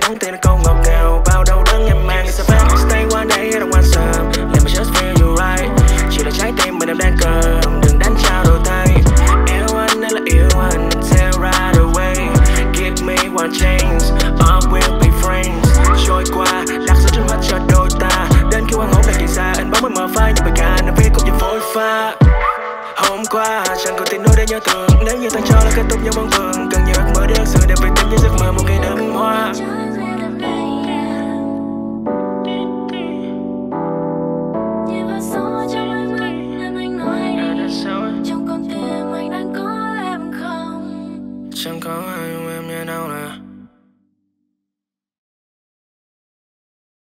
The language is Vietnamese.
cái đắng tên câu ngọt ngào. Bao đau đớn em mang sẽ phát stay one day I don't want some. Let me just feel you right. Chỉ là trái tim mình em đang cầm. Đừng đánh trao đổi thay. Yêu anh hay là yêu anh. Tell right away. Give me one chance. Or we'll be friends. Trôi qua lạc giữa trước mắt cho đôi ta. Đến khi hoàng hôn lại kỳ xa anh bóng mới mở phai. Nhưng bài ca anh viết cũng như phôi pha hôm qua chẳng còn tin nỗi để nhớ thương. Nếu như ta cho là kết thúc những mong thường, cần nhớ mơ đến sự đẹp về tim như giấc mơ một cây đơm hoa. Jim going.